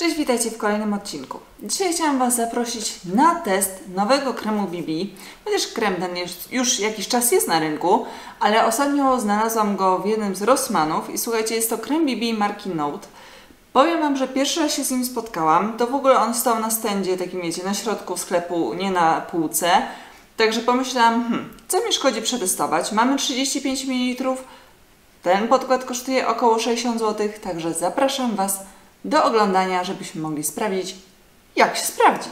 Cześć, witajcie w kolejnym odcinku. Dzisiaj chciałam Was zaprosić na test nowego kremu BB, chociaż krem ten już jakiś czas jest na rynku, ale ostatnio znalazłam go w jednym z Rossmanów i słuchajcie, jest to krem BB marki Note. Powiem Wam, że pierwszy raz się z nim spotkałam, to w ogóle on stał na stędzie, takim wiecie, na środku sklepu, nie na półce, także pomyślałam, hmm, co mi szkodzi przetestować. Mamy 35 ml, ten podkład kosztuje około 60 zł, także zapraszam Was do oglądania, żebyśmy mogli sprawdzić, jak się sprawdzi.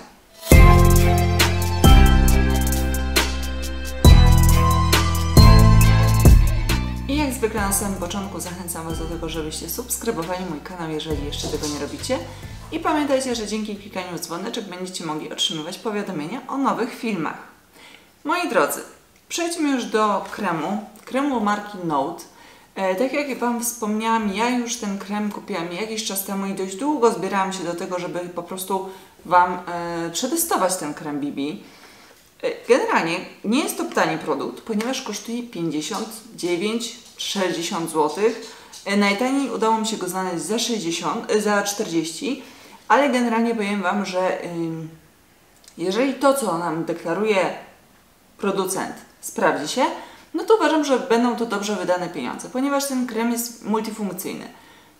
I jak zwykle na samym początku zachęcam Was do tego, żebyście subskrybowali mój kanał, jeżeli jeszcze tego nie robicie. I pamiętajcie, że dzięki klikaniu w dzwoneczek będziecie mogli otrzymywać powiadomienia o nowych filmach. Moi drodzy, przejdźmy już do kremu, kremu marki Note. E, tak jak Wam wspomniałam, ja już ten krem kupiłam jakiś czas temu i dość długo zbierałam się do tego, żeby po prostu Wam e, przetestować ten krem BB. E, generalnie nie jest to tani produkt, ponieważ kosztuje 59-60 zł. Najtaniej udało mi się go znaleźć za, 60, e, za 40, ale generalnie powiem Wam, że jeżeli to, co nam deklaruje producent, sprawdzi się, no to uważam, że będą to dobrze wydane pieniądze, ponieważ ten krem jest multifunkcyjny.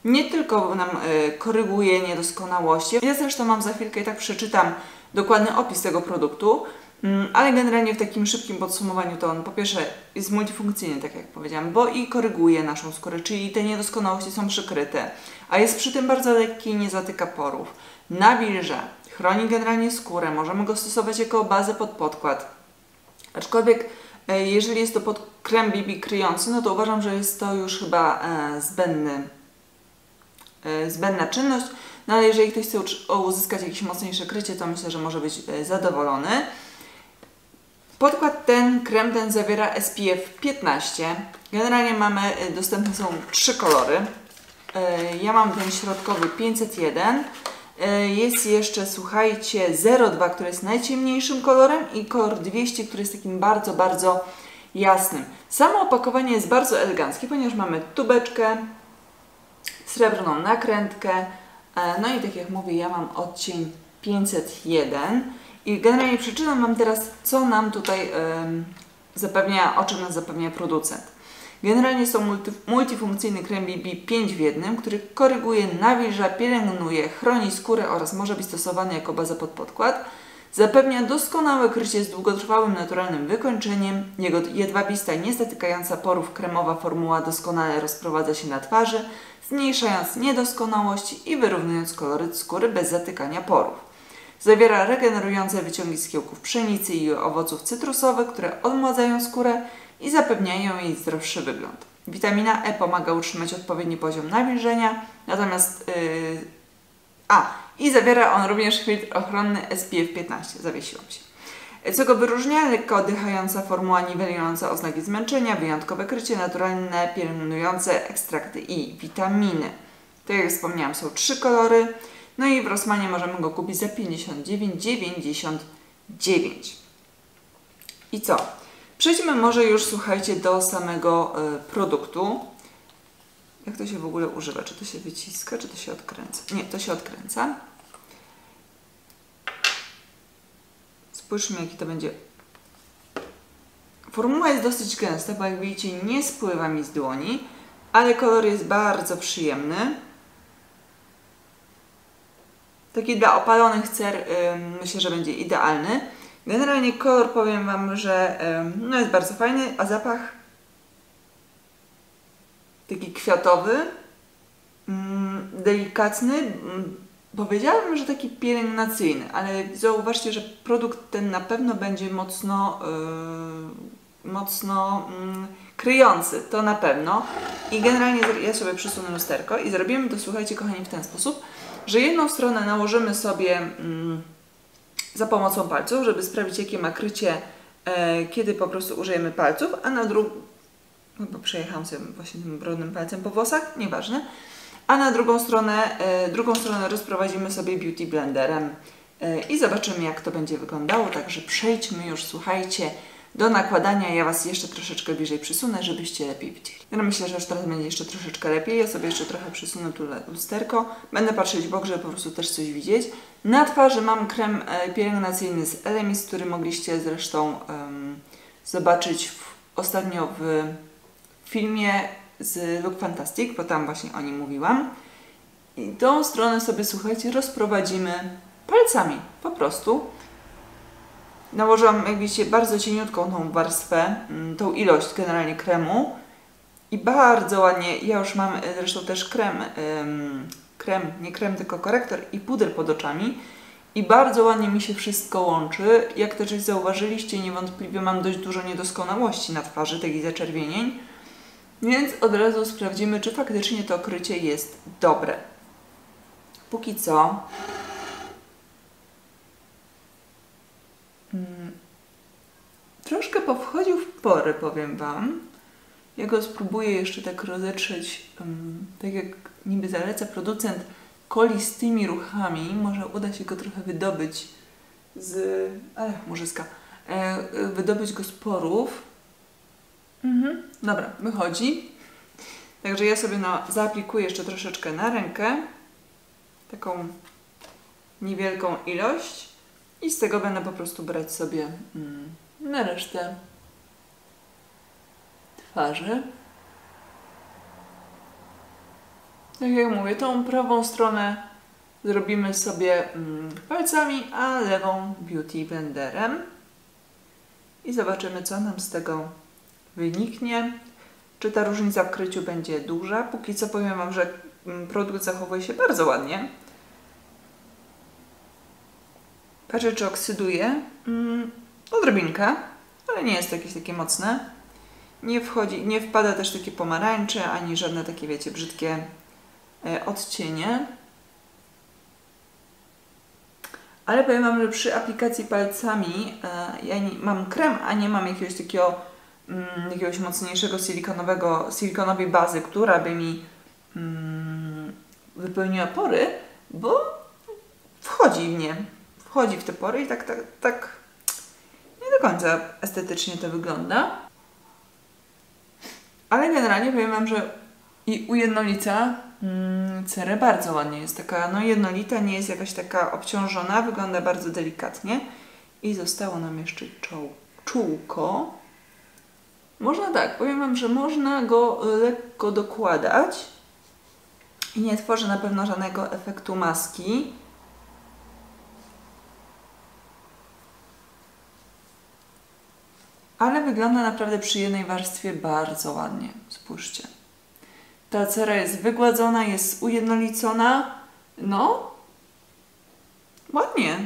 Nie tylko nam y, koryguje niedoskonałości, ja zresztą mam za chwilkę i tak przeczytam dokładny opis tego produktu, mm, ale generalnie w takim szybkim podsumowaniu to on po pierwsze jest multifunkcyjny, tak jak powiedziałam, bo i koryguje naszą skórę, czyli te niedoskonałości są przykryte, a jest przy tym bardzo lekki i nie zatyka porów. Nawilża, chroni generalnie skórę, możemy go stosować jako bazę pod podkład. Aczkolwiek E, jeżeli jest to pod krem BB kryjący, no to uważam, że jest to już chyba e, zbędny, e, zbędna czynność. No ale jeżeli ktoś chce uzyskać jakieś mocniejsze krycie, to myślę, że może być zadowolony. Podkład ten, krem ten zawiera SPF 15. Generalnie mamy, dostępne są trzy kolory. Ja mam ten środkowy 501. E, jest jeszcze, słuchajcie, 02, który jest najciemniejszym kolorem i kolor 200, który jest takim bardzo, bardzo jasnym. Samo opakowanie jest bardzo eleganckie, ponieważ mamy tubeczkę, srebrną nakrętkę, e, no i tak jak mówię, ja mam odcień 501 i generalnie przeczytam Wam teraz, co nam tutaj zapewnia, o czym nas zapewnia producent. Generalnie są multi, multifunkcyjny krem BB 5 w jednym, który koryguje, nawilża, pielęgnuje, chroni skórę oraz może być stosowany jako baza pod podkład. Zapewnia doskonałe krycie z długotrwałym naturalnym wykończeniem. Jego jedwabista i niezatykająca porów kremowa formuła doskonale rozprowadza się na twarzy, zmniejszając niedoskonałości i wyrównując koloryt skóry bez zatykania porów. Zawiera regenerujące wyciągi z kiełków pszenicy i owoców cytrusowych, które odmładzają skórę i zapewniają jej zdrowszy wygląd. Witamina E pomaga utrzymać odpowiedni poziom nawilżenia, natomiast yy, a i zawiera on również filtr ochronny SPF 15. Zawiesiłam się. Co go wyróżnia? Lekko oddychająca formuła niwelująca oznaki zmęczenia, wyjątkowe krycie, naturalne, pielęgnujące ekstrakty i witaminy. Tak jak wspomniałam, są trzy kolory. No i w Rossmanie możemy go kupić za 59,99. I co? Przejdźmy może już, słuchajcie, do samego y, produktu. Jak to się w ogóle używa? Czy to się wyciska, czy to się odkręca? Nie, to się odkręca. Spójrzmy, jaki to będzie. Formuła jest dosyć gęsta, bo jak widzicie, nie spływa mi z dłoni, ale kolor jest bardzo przyjemny. Taki dla opalonych cer yy, myślę, że będzie idealny. Generalnie kolor powiem Wam, że no jest bardzo fajny, a zapach? Taki kwiatowy, mm, delikatny, mm, powiedziałabym, że taki pielęgnacyjny, ale zauważcie, że produkt ten na pewno będzie mocno, yy, mocno yy, kryjący, to na pewno. I generalnie ja sobie przesunę lusterko i zrobimy to, słuchajcie kochani, w ten sposób, że jedną stronę nałożymy sobie... Yy, za pomocą palców, żeby sprawdzić, jakie ma krycie, e, kiedy po prostu użyjemy palców, a na drugą, chyba przejechałam sobie właśnie tym brudnym palcem po włosach, nieważne, a na drugą stronę, e, drugą stronę rozprowadzimy sobie beauty blenderem e, i zobaczymy, jak to będzie wyglądało. Także przejdźmy już, słuchajcie, do nakładania. Ja Was jeszcze troszeczkę bliżej przysunę, żebyście lepiej widzieli. Ja myślę, że już teraz będzie jeszcze troszeczkę lepiej. Ja sobie jeszcze trochę przysunę tu lusterko. Będę patrzeć w bok, żeby po prostu też coś widzieć. Na twarzy mam krem e, pielęgnacyjny z Elemis, który mogliście zresztą um, zobaczyć w, ostatnio w filmie z Look Fantastic, bo tam właśnie o nim mówiłam. I tą stronę sobie, słuchajcie, rozprowadzimy palcami, po prostu. Nałożyłam, jak widzicie, bardzo cieniutką tą warstwę, mm, tą ilość generalnie kremu i bardzo ładnie, ja już mam e, zresztą też krem, krem, nie krem, tylko korektor i puder pod oczami i bardzo ładnie mi się wszystko łączy. Jak też zauważyliście, niewątpliwie mam dość dużo niedoskonałości na twarzy, takich zaczerwienień, więc od razu sprawdzimy, czy faktycznie to okrycie jest dobre. Póki co Hmm. Troszkę powchodził w pory, powiem Wam. Ja go spróbuję jeszcze tak rozetrzeć, um, tak jak niby zaleca producent coli z tymi ruchami. Może uda się go trochę wydobyć z... ale murzyska. E, wydobyć go z porów. Mhm. Dobra, wychodzi. Także ja sobie na, zaaplikuję jeszcze troszeczkę na rękę. Taką niewielką ilość. I z tego będę po prostu brać sobie mm, na resztę twarzy. Tak jak mówię, tą prawą stronę zrobimy sobie mm, palcami, a lewą beauty blenderem. I zobaczymy, co nam z tego wyniknie. Czy ta różnica w kryciu będzie duża? Póki co powiem Wam, że mm, produkt zachowuje się bardzo ładnie. Patrzę, czy oksyduje. Mm, odrobinkę, ale nie jest jakieś takie mocne. Nie wchodzi, nie wpada też takie pomarańcze, ani żadne takie, wiecie, brzydkie e, odcienie. Ale powiem Wam, że przy aplikacji palcami e, ja nie, mam krem, a nie mam jakiegoś takiego mm, jakiegoś mocniejszego silikonowego, silikonowej bazy, która by mi mm, wypełniła pory, bo wchodzi w nie wchodzi w te pory i tak, tak, tak nie do końca estetycznie to wygląda. Ale generalnie powiem Wam, że i ujednolica mm, cerę bardzo ładnie jest. Taka no jednolita, nie jest jakaś taka obciążona, wygląda bardzo delikatnie. I zostało nam jeszcze czoł, czółko. Można tak, powiem Wam, że można go lekko dokładać i nie tworzy na pewno żadnego efektu maski. Ale wygląda naprawdę przy jednej warstwie bardzo ładnie. Spójrzcie. Ta cera jest wygładzona, jest ujednolicona. No, ładnie.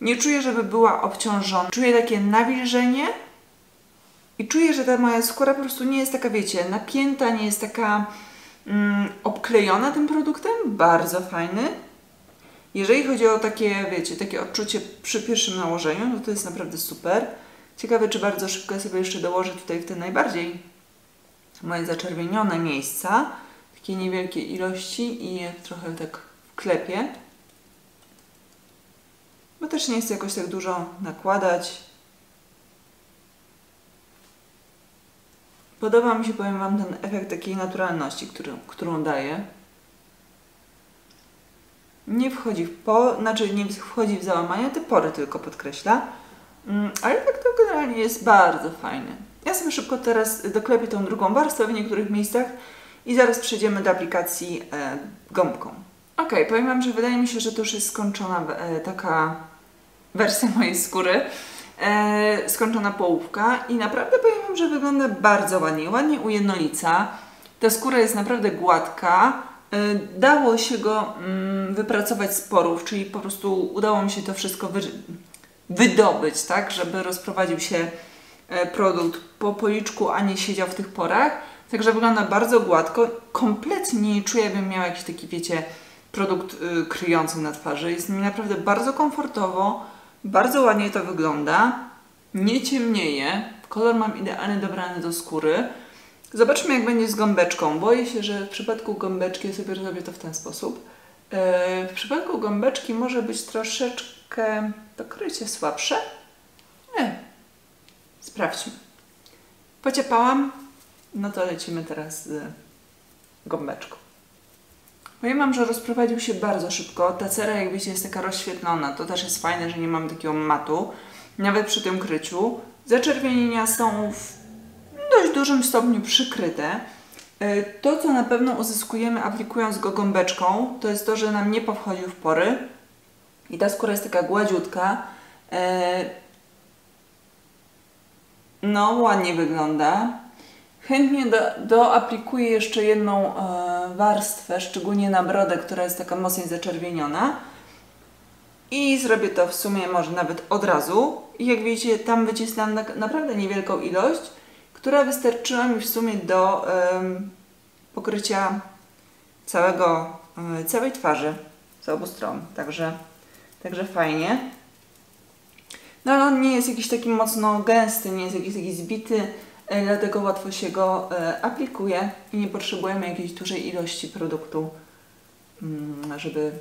Nie czuję, żeby była obciążona. Czuję takie nawilżenie i czuję, że ta moja skóra po prostu nie jest taka, wiecie, napięta, nie jest taka mm, obklejona tym produktem. Bardzo fajny. Jeżeli chodzi o takie, wiecie, takie odczucie przy pierwszym nałożeniu, no to jest naprawdę super. Ciekawe, czy bardzo szybko sobie jeszcze dołożę tutaj w te najbardziej moje zaczerwienione miejsca, takie niewielkie ilości i je trochę tak wklepię. Bo też nie chcę jakoś tak dużo nakładać. Podoba mi się, powiem Wam, ten efekt takiej naturalności, który, którą daje nie wchodzi w po, znaczy nie wchodzi w załamanie, te pory tylko podkreśla. Mm, ale tak to generalnie jest bardzo fajne. Ja sobie szybko teraz doklepię tą drugą warstwę w niektórych miejscach i zaraz przejdziemy do aplikacji e, gąbką. Ok, powiem Wam, że wydaje mi się, że to już jest skończona e, taka wersja mojej skóry. E, skończona połówka i naprawdę powiem Wam, że wygląda bardzo ładnie, ładnie ujednolica. Ta skóra jest naprawdę gładka, dało się go mm, wypracować z porów, czyli po prostu udało mi się to wszystko wy, wydobyć, tak, żeby rozprowadził się e, produkt po policzku, a nie siedział w tych porach. Także wygląda bardzo gładko. Kompletnie nie czuję, bym miał jakiś taki, wiecie, produkt y, kryjący na twarzy. Jest mi naprawdę bardzo komfortowo, bardzo ładnie to wygląda. Nie ciemnieje. Kolor mam idealnie dobrany do skóry. Zobaczmy, jak będzie z gąbeczką. Boję się, że w przypadku gąbeczki ja sobie robię to w ten sposób. E, w przypadku gąbeczki może być troszeczkę to krycie słabsze. Nie, sprawdźmy. Pociepałam, no to lecimy teraz z gąbeczką. Powiem Wam, że rozprowadził się bardzo szybko. Ta cera, jak wiecie, jest taka rozświetlona. To też jest fajne, że nie mamy takiego matu, nawet przy tym kryciu. Zaczerwienienia są w dość dużym stopniu przykryte. E, to, co na pewno uzyskujemy aplikując go gąbeczką, to jest to, że nam nie powchodził w pory i ta skóra jest taka gładziutka. E, no, ładnie wygląda. Chętnie do, doaplikuję jeszcze jedną e, warstwę, szczególnie na brodę, która jest taka mocniej zaczerwieniona. I zrobię to w sumie może nawet od razu. I jak widzicie, tam wycisnęłam na, naprawdę niewielką ilość, która wystarczyła mi w sumie do pokrycia całego, e, całej twarzy z obu stron. Także, także fajnie. No ale on nie jest jakiś taki mocno gęsty, nie jest jakiś taki zbity, e, dlatego łatwo się go e, aplikuje i nie potrzebujemy jakiejś dużej ilości produktu, mm, żeby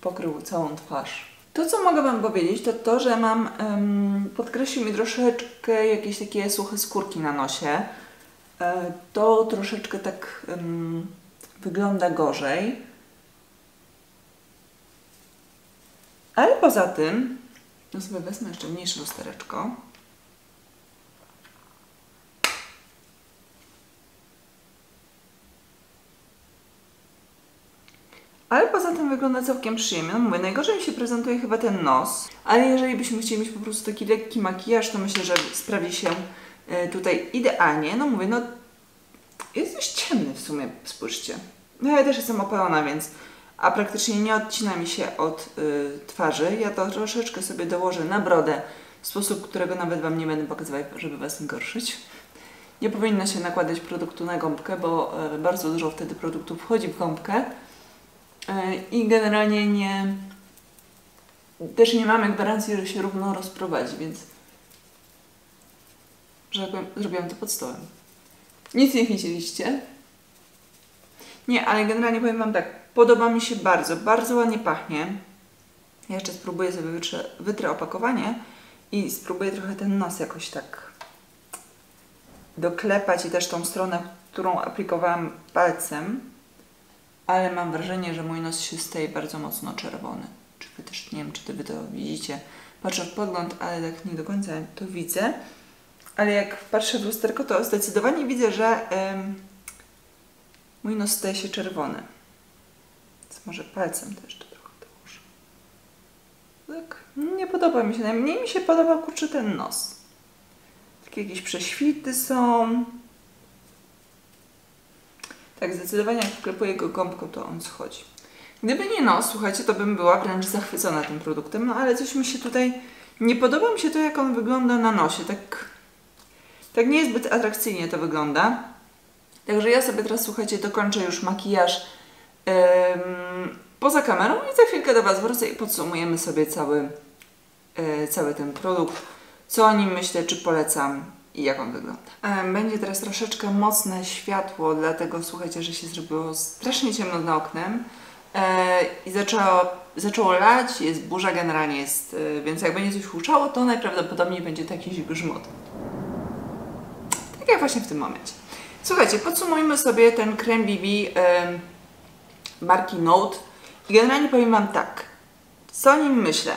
pokrył całą twarz. To, co mogę Wam powiedzieć, to to, że mam, um, podkreślił mi troszeczkę jakieś takie suche skórki na nosie. E, to troszeczkę tak um, wygląda gorzej. Ale poza tym, no sobie wezmę jeszcze mniejsze lustereczko. Ale poza tym wygląda całkiem przyjemnie. No mówię, najgorzej mi się prezentuje chyba ten nos, ale jeżeli byśmy chcieli mieć po prostu taki lekki makijaż, to myślę, że sprawdzi się e, tutaj idealnie. No mówię, no jest dość ciemny w sumie, spójrzcie. No ja też jestem opalona, więc a praktycznie nie odcina mi się od y, twarzy. Ja to troszeczkę sobie dołożę na brodę w sposób, którego nawet Wam nie będę pokazywać, żeby Was nie gorszyć. Nie powinno się nakładać produktu na gąbkę, bo y, bardzo dużo wtedy produktu wchodzi w gąbkę i generalnie nie też nie mamy gwarancji, że się równo rozprowadzi, więc że powiem, zrobiłam to pod stołem. Nic nie widzieliście. Nie, ale generalnie powiem Wam tak, Podoba mi się bardzo, bardzo ładnie pachnie. Ja jeszcze spróbuję sobie wytrę, wytrę opakowanie i spróbuję trochę ten nos jakoś tak doklepać i też tą stronę, którą aplikowałam palcem, ale mam wrażenie, że mój nos się staje bardzo mocno czerwony. Czy Wy też, nie wiem, czy Wy to widzicie. Patrzę w podgląd, ale tak nie do końca to widzę. Ale jak patrzę w lusterko, to zdecydowanie widzę, że mój nos staje się czerwony. Więc może palcem też to trochę dołożę. Tak, nie podoba mi się. Najmniej mi się podoba, kurczę, ten nos. Takie jakieś prześwity są. Tak, zdecydowanie jak wklepuję go gąbką, to on schodzi. Gdyby nie nos, słuchajcie, to bym była wręcz zachwycona tym produktem, no ale coś mi się tutaj... Nie podoba mi się to, jak on wygląda na nosie. Tak, tak niezbyt atrakcyjnie to wygląda. Także ja sobie teraz, słuchajcie, dokończę już makijaż poza kamerą i za chwilkę do Was wrócę i podsumujemy sobie cały, e, cały ten produkt, co o nim myślę, czy polecam i jak on wygląda. Będzie teraz troszeczkę mocne światło, dlatego słuchajcie, że się zrobiło strasznie ciemno na oknem e, i zaczęło, zaczęło lać, jest burza generalnie jest, e, więc jak będzie coś huczało, to najprawdopodobniej będzie taki grzmot. Tak jak właśnie w tym momencie. Słuchajcie, podsumujmy sobie ten krem BB marki Note. I generalnie powiem Wam tak, co o nim myślę.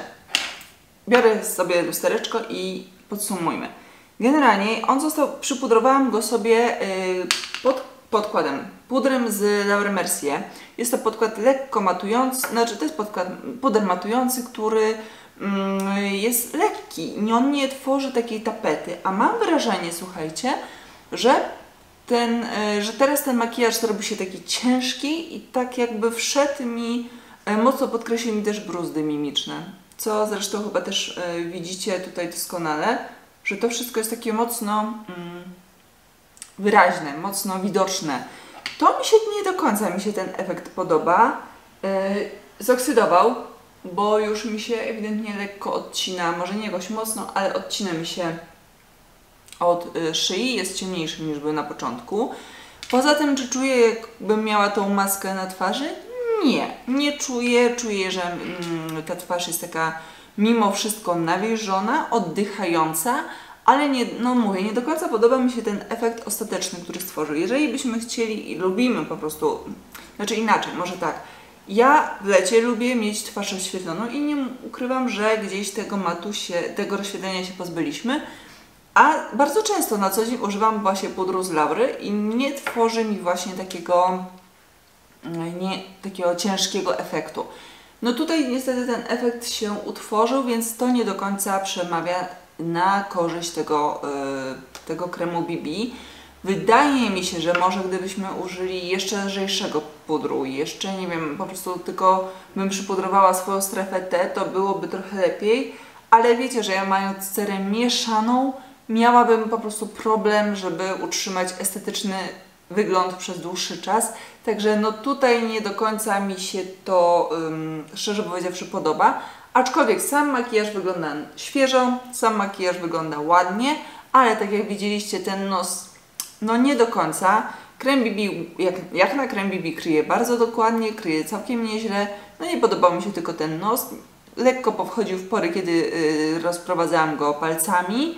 Biorę sobie lustereczko i podsumujmy. Generalnie on został, przypudrowałam go sobie yy, pod podkładem, pudrem z Laura Mercier. Jest to podkład lekko matujący, znaczy to jest podkład, puder matujący, który mm, jest lekki. On nie tworzy takiej tapety, a mam wrażenie, słuchajcie, że ten, e, że teraz ten makijaż zrobi się taki ciężki i tak jakby wszedł mi, e, mocno podkreślił mi też bruzdy mimiczne. Co zresztą chyba też e, widzicie tutaj doskonale, że to wszystko jest takie mocno mm, wyraźne, mocno widoczne. To mi się nie do końca mi się ten efekt podoba. Zoksydował, bo już mi się ewidentnie lekko odcina, może nie jakoś mocno, ale odcina mi się od y, szyi, jest ciemniejszy niż był na początku. Poza tym, czy czuję, jakbym miała tą maskę na twarzy? Nie, nie czuję. Czuję, że mm, ta twarz jest taka mimo wszystko nawilżona, oddychająca, ale nie, no mówię, nie do końca podoba mi się ten efekt ostateczny, który stworzył. Jeżeli byśmy chcieli i lubimy po prostu, znaczy inaczej, może tak, ja w lecie lubię mieć twarz oświetloną i nie ukrywam, że gdzieś tego matu się, tego rozświetlenia się pozbyliśmy, a bardzo często na co dzień używam właśnie pudru z laury i nie tworzy mi właśnie takiego, nie, takiego ciężkiego efektu. No tutaj niestety ten efekt się utworzył, więc to nie do końca przemawia na korzyść tego, yy, tego kremu BB. Wydaje mi się, że może gdybyśmy użyli jeszcze lżejszego pudru, jeszcze nie wiem, po prostu tylko bym przypudrowała swoją strefę T, to byłoby trochę lepiej, ale wiecie, że ja mając cerę mieszaną, miałabym po prostu problem, żeby utrzymać estetyczny wygląd przez dłuższy czas. Także no tutaj nie do końca mi się to, um, szczerze powiedziawszy, podoba. Aczkolwiek sam makijaż wygląda świeżo, sam makijaż wygląda ładnie, ale tak jak widzieliście, ten nos no nie do końca. Krem BB, jak, jak na krem BB kryje bardzo dokładnie, kryje całkiem nieźle. No nie podobał mi się tylko ten nos. Lekko powchodził w pory, kiedy y, rozprowadzałam go palcami.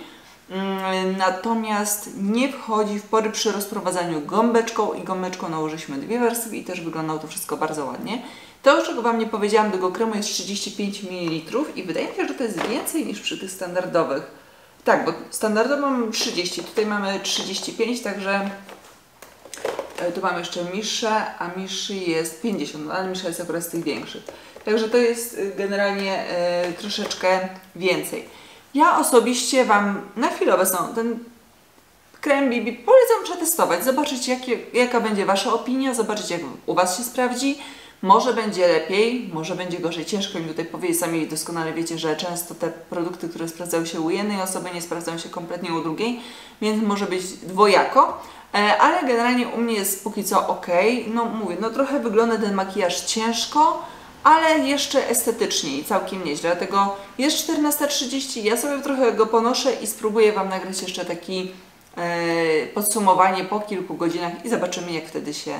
Mm, natomiast nie wchodzi w pory przy rozprowadzaniu gąbeczką i gąbeczką nałożyliśmy dwie warstwy i też wyglądało to wszystko bardzo ładnie. To, czego Wam nie powiedziałam, tego kremu jest 35 ml i wydaje mi się, że to jest więcej niż przy tych standardowych. Tak, bo standardowo mam 30, tutaj mamy 35, także e, tu mam jeszcze Miszę, a Miszy jest 50, no, ale Misza jest akurat z tych większych. Także to jest y, generalnie y, troszeczkę więcej. Ja osobiście Wam na chwilę obecną ten krem BB polecam przetestować, zobaczyć jakie, jaka będzie Wasza opinia, zobaczyć jak u Was się sprawdzi. Może będzie lepiej, może będzie gorzej. Ciężko mi tutaj powiedzieć, sami doskonale wiecie, że często te produkty, które sprawdzają się u jednej osoby, nie sprawdzają się kompletnie u drugiej, więc może być dwojako. E, ale generalnie u mnie jest póki co ok. No mówię, no trochę wygląda ten makijaż ciężko, ale jeszcze estetycznie i całkiem nieźle. Dlatego jest 14.30, ja sobie trochę go ponoszę i spróbuję Wam nagrać jeszcze taki e, podsumowanie po kilku godzinach i zobaczymy jak wtedy się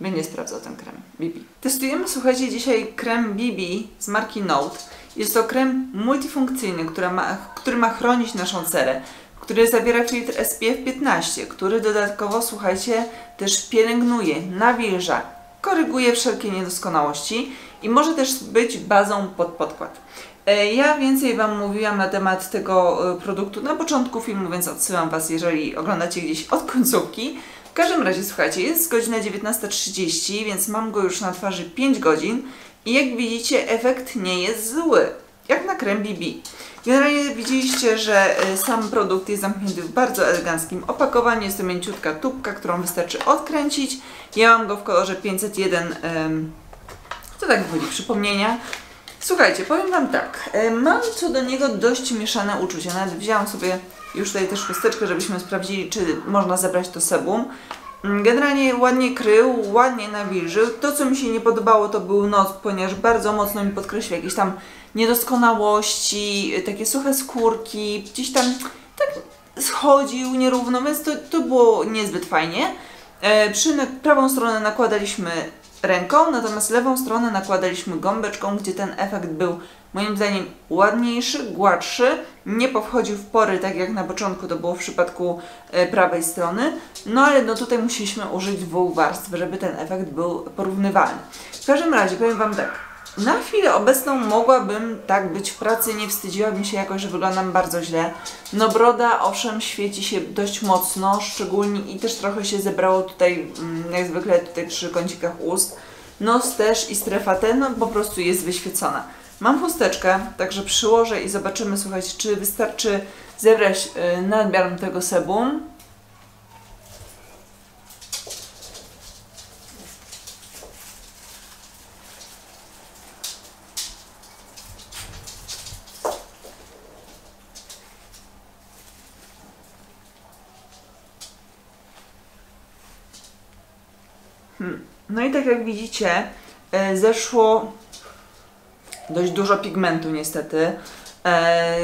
będzie sprawdzał ten krem BB. Testujemy, słuchajcie, dzisiaj krem BB z marki Note. Jest to krem multifunkcyjny, który ma, który ma chronić naszą cerę, który zawiera filtr SPF 15, który dodatkowo, słuchajcie, też pielęgnuje, nawilża, koryguje wszelkie niedoskonałości i może też być bazą pod podkład. E, ja więcej Wam mówiłam na temat tego e, produktu na początku filmu, więc odsyłam Was, jeżeli oglądacie gdzieś od końcówki. W każdym razie, słuchajcie, jest godzina 19.30, więc mam go już na twarzy 5 godzin i jak widzicie, efekt nie jest zły, jak na krem BB. Generalnie widzieliście, że e, sam produkt jest zamknięty w bardzo eleganckim opakowaniu. Jest to mięciutka tubka, którą wystarczy odkręcić. Ja mam go w kolorze 501, to tak wychodzi, przypomnienia. Słuchajcie, powiem Wam tak, e, mam co do niego dość mieszane uczucia. Nawet wzięłam sobie już tutaj też chusteczkę, żebyśmy sprawdzili, czy można zebrać to sebum. Mm, generalnie ładnie krył, ładnie nawilżył. To, co mi się nie podobało, to był nos, ponieważ bardzo mocno mi podkreślił jakieś tam niedoskonałości, takie suche skórki, gdzieś tam tak schodził nierówno, więc to, to było niezbyt fajnie. E, przy prawą stronę nakładaliśmy ręką, natomiast lewą stronę nakładaliśmy gąbeczką, gdzie ten efekt był moim zdaniem ładniejszy, gładszy, nie powchodził w pory, tak jak na początku to było w przypadku e, prawej strony, no ale no tutaj musieliśmy użyć dwóch warstw, żeby ten efekt był porównywalny. W każdym razie powiem Wam tak, na chwilę obecną mogłabym tak być w pracy, nie wstydziłabym się jakoś, że wyglądam bardzo źle. No broda owszem świeci się dość mocno, szczególnie i też trochę się zebrało tutaj, mm, jak zwykle tutaj przy kącikach ust. Nos też i strefa ten no, po prostu jest wyświecona. Mam chusteczkę, także przyłożę i zobaczymy, słuchajcie, czy wystarczy zebrać y, nadmiar tego sebum. Hmm. No i tak jak widzicie, y, zeszło dość dużo pigmentu niestety. E,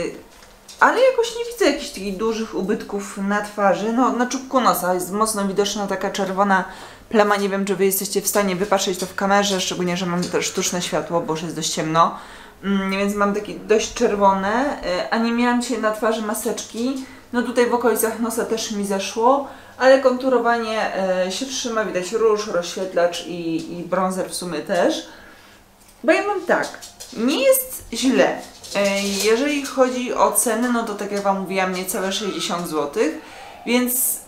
ale jakoś nie widzę jakichś takich dużych ubytków na twarzy. No, na czubku nosa jest mocno widoczna taka czerwona plama. Nie wiem, czy Wy jesteście w stanie wypatrzeć to w kamerze, szczególnie, że mam też sztuczne światło, bo już jest dość ciemno. Mm, więc mam takie dość czerwone, e, a nie miałam dzisiaj na twarzy maseczki. No tutaj w okolicach nosa też mi zeszło, ale konturowanie e, się trzyma, widać róż, rozświetlacz i, i bronzer w sumie też. Bo ja mam tak, nie jest źle. E, Jeżeli chodzi o ceny, no to tak jak Wam mówiłam, niecałe 60 zł, więc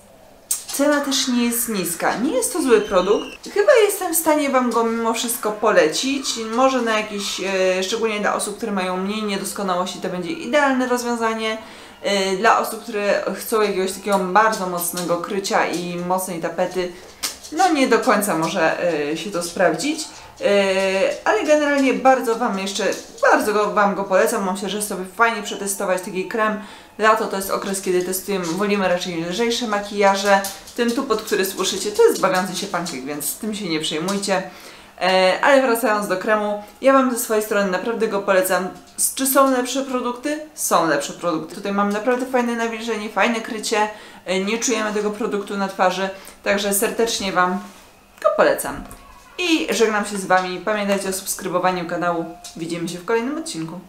cena też nie jest niska. Nie jest to zły produkt. Chyba jestem w stanie Wam go mimo wszystko polecić. Może na jakiś, e, szczególnie dla osób, które mają mniej niedoskonałości, to będzie idealne rozwiązanie. E, Dla osób, które chcą jakiegoś takiego bardzo mocnego krycia i mocnej tapety, no nie do końca może e, się to sprawdzić. E, ale generalnie bardzo Wam jeszcze, bardzo go, Wam go polecam. Myślę, że sobie fajnie przetestować taki krem. Lato to jest okres, kiedy testujemy, wolimy raczej lżejsze makijaże. Ten tu, pod który słyszycie, to jest bawiący się pancake, więc tym się nie przejmujcie. E, ale wracając do kremu, ja Wam ze swojej strony naprawdę go polecam. Czy są lepsze produkty? Są lepsze produkty. Tutaj mam naprawdę fajne nawilżenie, fajne krycie. E, nie czujemy tego produktu na twarzy, także serdecznie Wam go polecam. I żegnam się z Wami. Pamiętajcie o subskrybowaniu kanału. Widzimy się w kolejnym odcinku.